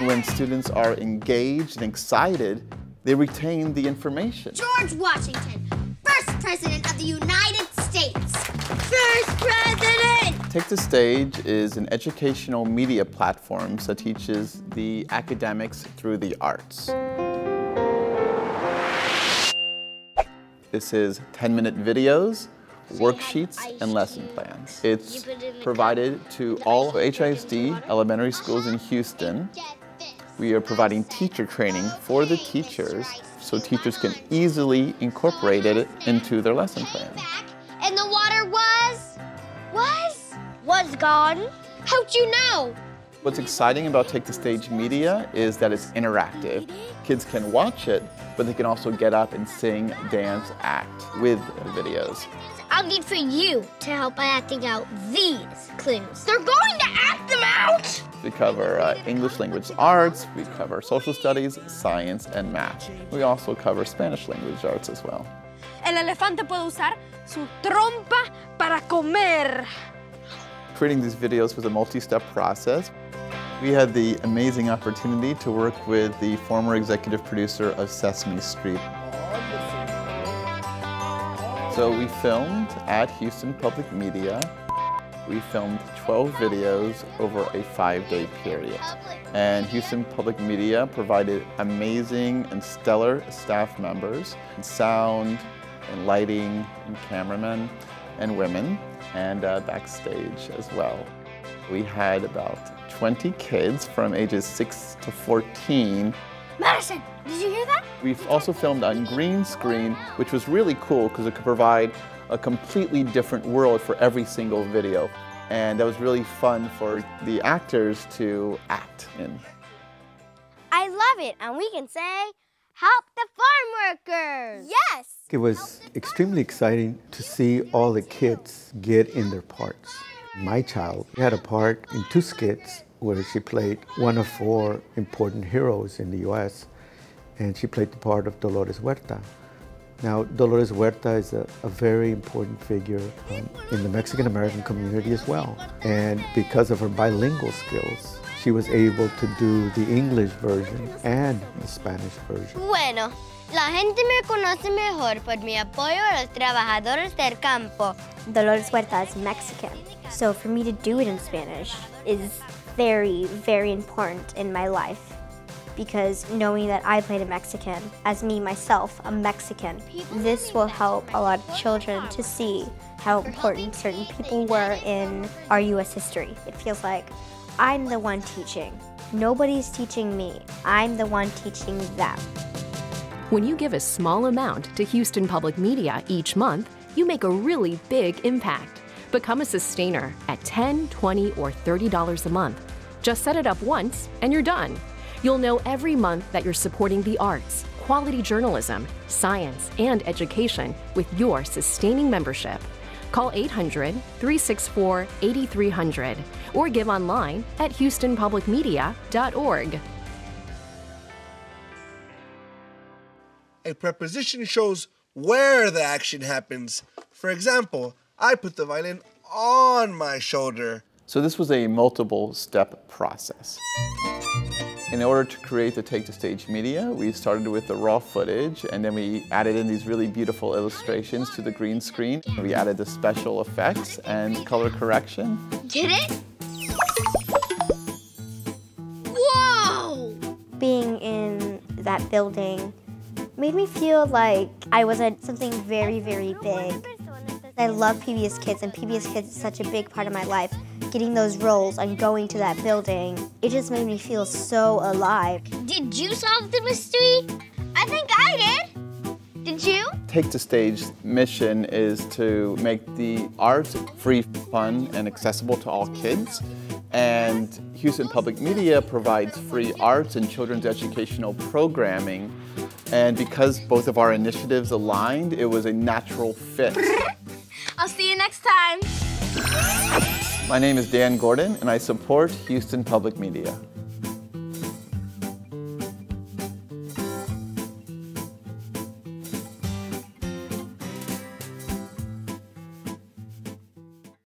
When students are engaged and excited, they retain the information. George Washington, first president of the United States. First president! Take the Stage is an educational media platform that teaches the academics through the arts. This is 10-minute videos, worksheets, and lesson plans. It's provided to all HISD elementary schools in uh-huh. Houston. We are providing teacher training for the teachers so teachers can easily incorporate it into their lesson plans. And the water was? Was? Was gone. How'd you know? What's exciting about Take the Stage Media is that it's interactive. Kids can watch it, but they can also get up and sing, dance, act with the videos. I'll need for you to help by acting out these clues. They're going to act them out! We cover uh, English language arts, we cover social studies, science, and math. We also cover Spanish language arts as well. El elefante puede usar su trompa para comer. Creating these videos was a multi-step process. We had the amazing opportunity to work with the former executive producer of Sesame Street. So we filmed at Houston Public Media. We filmed 12 videos over a five-day period. And Houston Public Media provided amazing and stellar staff members, and sound and lighting and cameramen and women, and uh, backstage as well. We had about 20 kids from ages 6 to 14 Madison, did you hear that? We've also filmed on green screen, which was really cool because it could provide a completely different world for every single video. And that was really fun for the actors to act in. I love it, and we can say, help the farm workers! Yes! It was extremely exciting to see all the kids get in their parts. My child had a part in two skits where she played one of four important heroes in the US, and she played the part of Dolores Huerta. Now, Dolores Huerta is a, a very important figure um, in the Mexican American community as well. And because of her bilingual skills, she was able to do the English version and the Spanish version. Bueno, la gente me conoce mejor por mi apoyo a los trabajadores del campo. Dolores Huerta is Mexican, so for me to do it in Spanish is very, very important in my life because knowing that I played a Mexican, as me myself, a Mexican, this will help a lot of children to see how important certain people were in our US history. It feels like I'm the one teaching. Nobody's teaching me. I'm the one teaching them. When you give a small amount to Houston Public Media each month, you make a really big impact. Become a sustainer at $10, $20, or $30 a month. Just set it up once and you're done. You'll know every month that you're supporting the arts, quality journalism, science, and education with your sustaining membership. Call 800 364 8300 or give online at houstonpublicmedia.org. A preposition shows where the action happens. For example, I put the violin on my shoulder. So this was a multiple step process. In order to create the Take the Stage media, we started with the raw footage and then we added in these really beautiful illustrations to the green screen. We added the special effects and color correction. Did it? Whoa! Being in that building made me feel like I was at something very, very big. I love PBS Kids, and PBS Kids is such a big part of my life. Getting those roles and going to that building, it just made me feel so alive. Did you solve the mystery? I think I did. Did you? Take the Stage mission is to make the arts free, fun, and accessible to all kids. And Houston Public Media provides free arts and children's educational programming. And because both of our initiatives aligned, it was a natural fit. I'll see you next time. My name is Dan Gordon, and I support Houston Public Media.